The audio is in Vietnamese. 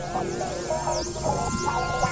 Oh, my God.